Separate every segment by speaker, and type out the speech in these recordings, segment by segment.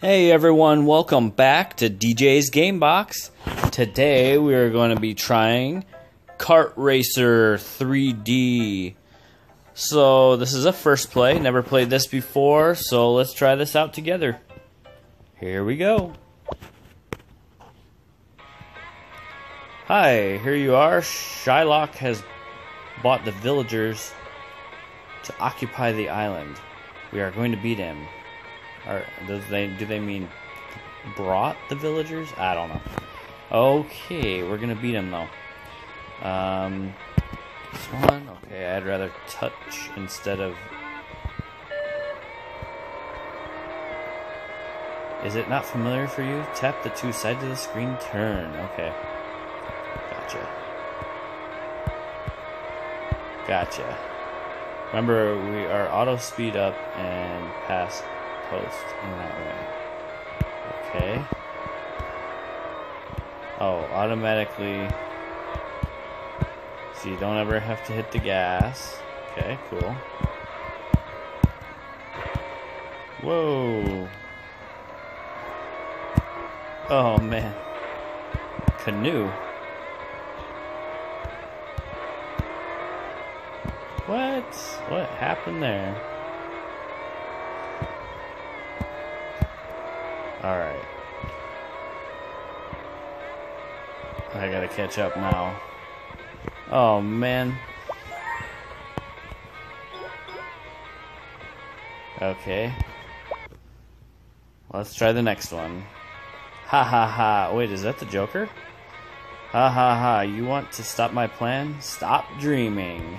Speaker 1: Hey everyone, welcome back to DJ's Game Box. Today we are going to be trying Kart Racer 3D. So this is a first play, never played this before, so let's try this out together. Here we go. Hi, here you are. Shylock has bought the villagers to occupy the island. We are going to beat him. Or they do they mean brought the villagers? I don't know. Okay, we're gonna beat him though. Um, this one. Okay, I'd rather touch instead of. Is it not familiar for you? Tap the two sides of the screen. Turn. Okay. Gotcha. Gotcha. Remember, we are auto speed up and pass post in that way. Okay. Oh, automatically. So you don't ever have to hit the gas. Okay, cool. Whoa. Oh man. Canoe. What? What happened there? Alright. I gotta catch up now. Oh man. Okay. Let's try the next one. Ha ha ha. Wait, is that the Joker? Ha ha ha. You want to stop my plan? Stop dreaming.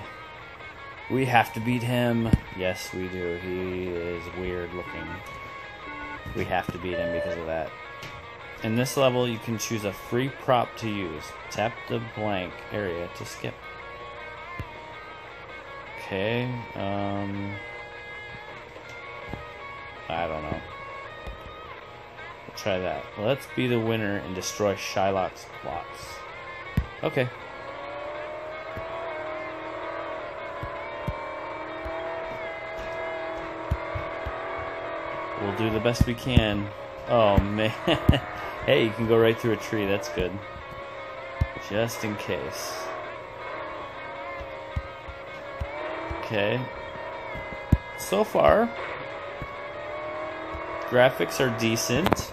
Speaker 1: We have to beat him. Yes, we do. He is weird looking. We have to beat him because of that. In this level, you can choose a free prop to use. Tap the blank area to skip. Okay, um... I don't know. We'll try that. Let's be the winner and destroy Shylock's plots. Okay. We'll do the best we can. Oh man. hey, you can go right through a tree. That's good. Just in case. Okay. So far, graphics are decent.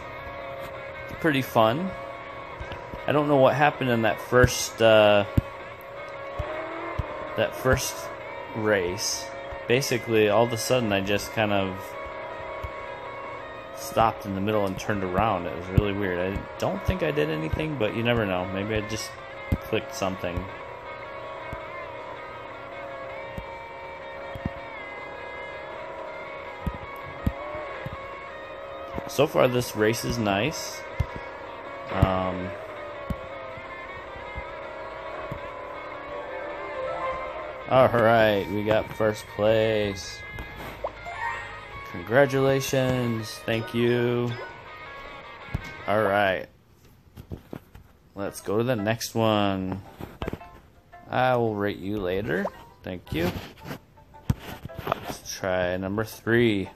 Speaker 1: Pretty fun. I don't know what happened in that first uh, that first race. Basically, all of a sudden, I just kind of stopped in the middle and turned around. It was really weird. I don't think I did anything, but you never know. Maybe I just clicked something. So far, this race is nice. Um, Alright, we got first place. Congratulations. Thank you. All right. Let's go to the next one. I will rate you later. Thank you. Let's try number three.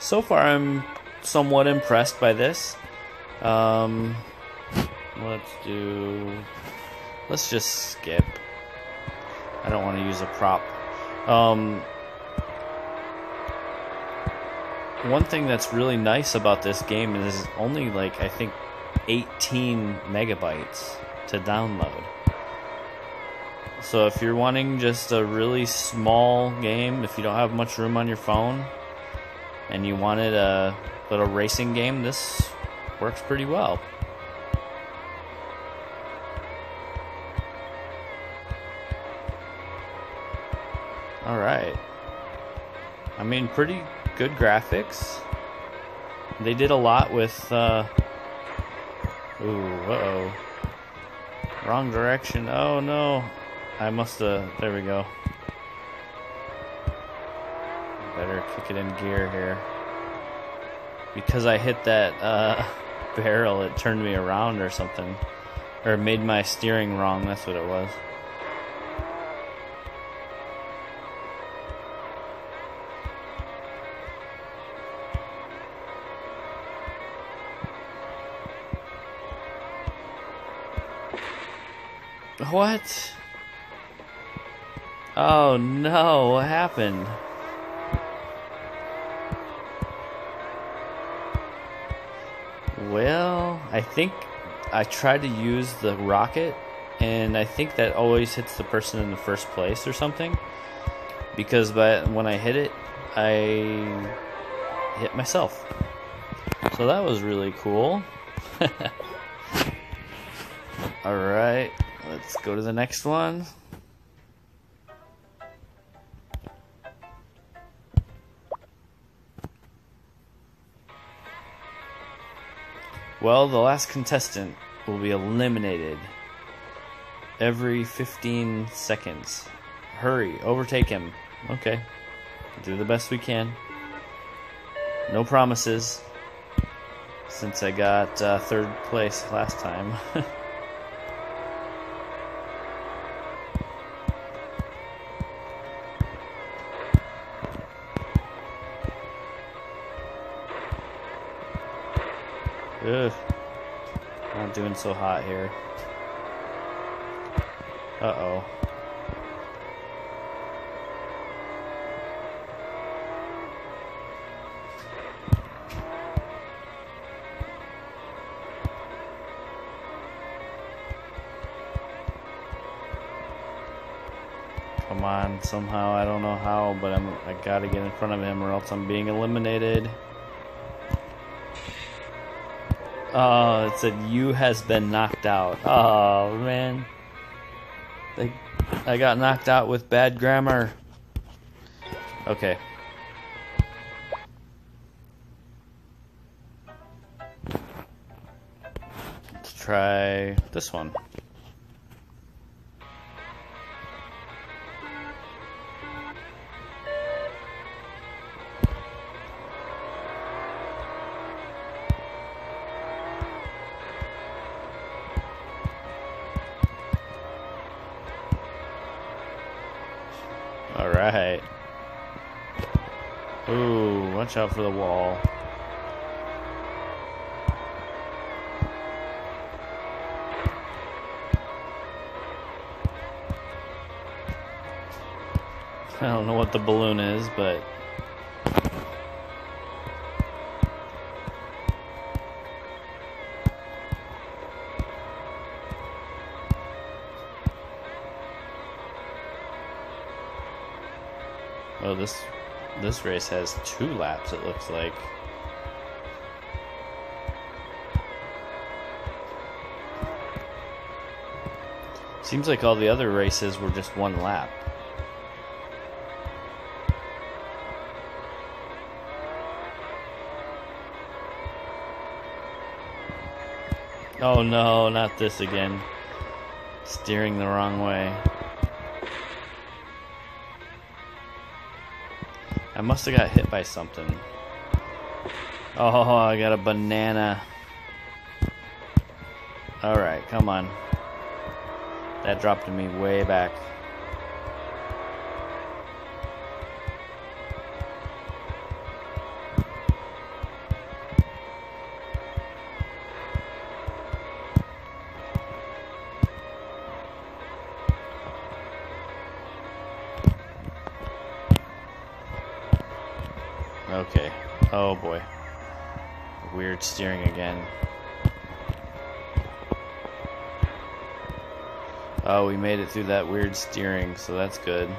Speaker 1: So far, I'm somewhat impressed by this. Um, let's do. Let's just skip. I don't want to use a prop. Um, one thing that's really nice about this game is only like I think 18 megabytes to download. So if you're wanting just a really small game, if you don't have much room on your phone, and you wanted a little racing game, this works pretty well. Alright. I mean, pretty good graphics. They did a lot with, uh... Ooh, uh-oh. Wrong direction. Oh, no. I must have... There we go. Better kick it in gear here. Because I hit that, uh, barrel, it turned me around or something. Or made my steering wrong, that's what it was. What? Oh no, what happened? Well, I think I tried to use the rocket, and I think that always hits the person in the first place or something. Because by, when I hit it, I hit myself. So that was really cool. Alright, let's go to the next one. Well, the last contestant will be eliminated every 15 seconds. Hurry, overtake him. Okay. Do the best we can. No promises. Since I got uh, third place last time. Ugh. Not doing so hot here. Uh-oh. Come on, somehow, I don't know how, but I'm I gotta get in front of him or else I'm being eliminated. Oh, it said you has been knocked out. Oh man. They, I got knocked out with bad grammar. Okay. Let's try this one. Watch out for the wall. I don't know what the balloon is, but this race has two laps. It looks like. Seems like all the other races were just one lap. Oh no, not this again. Steering the wrong way. I must have got hit by something. Oh, I got a banana. Alright, come on. That dropped me way back. Okay. Oh boy. Weird steering again. Oh, we made it through that weird steering, so that's good.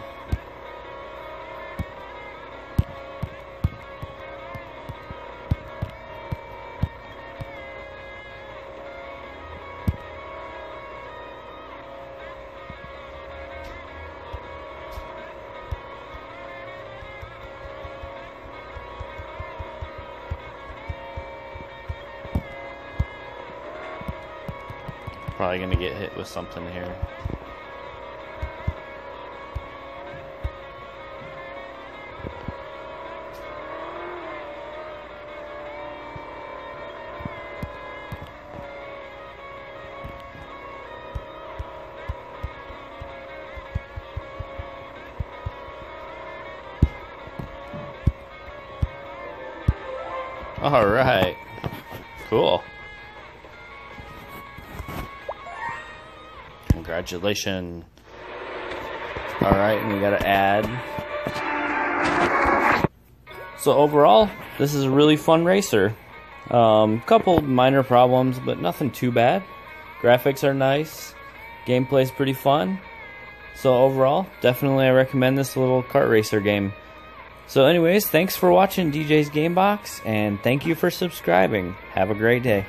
Speaker 1: Probably gonna get hit with something here. All right. Cool. Congratulations. Alright, and we gotta add. So overall, this is a really fun racer. Um, couple minor problems, but nothing too bad. Graphics are nice. Gameplay's pretty fun. So overall, definitely I recommend this little kart racer game. So anyways, thanks for watching DJ's Gamebox, and thank you for subscribing. Have a great day.